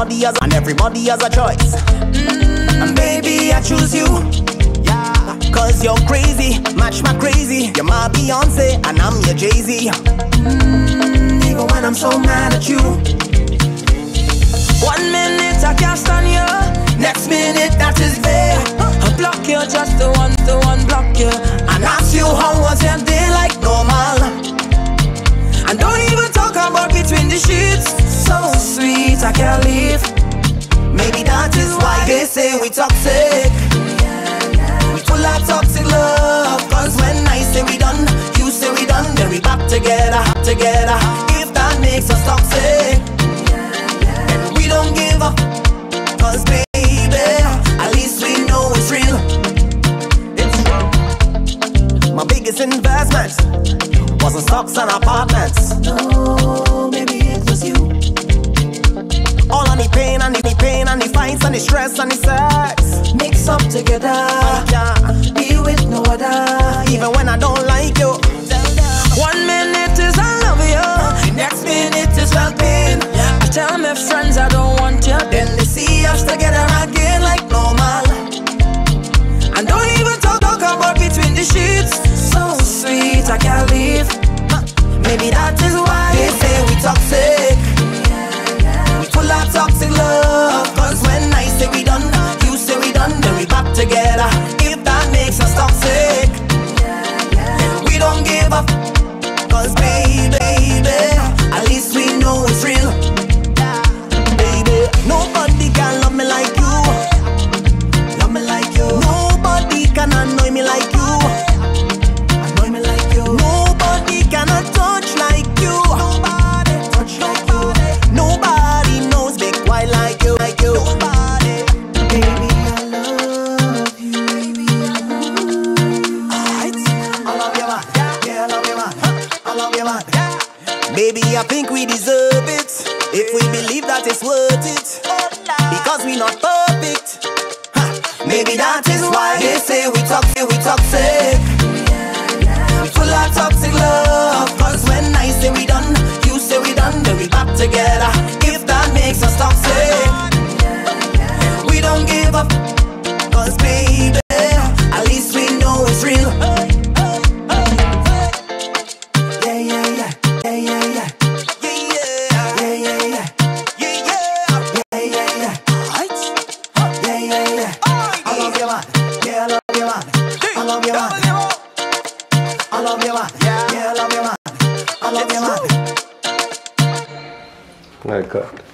And everybody has a choice. Mm, baby, I choose you. Yeah. Cause you're crazy, match my crazy. You're my Beyonce, and I'm your Jay Z. Mm, even when I'm so mad at you. One minute I can't stand you, next minute that is there. I block you just to one we toxic. We full of toxic love. Cause when I say we done, you say we done, then we back together, together. If that makes us toxic, then we don't give up. Cause baby, at least we know it's real. It's. My biggest investment wasn't stocks and apartments. No, the stress and the sex. Mix up together. I man. Baby, I think we deserve it if we believe that it's worth it. Because we not perfect. Maybe that is why they say we toxic, we toxic. We I love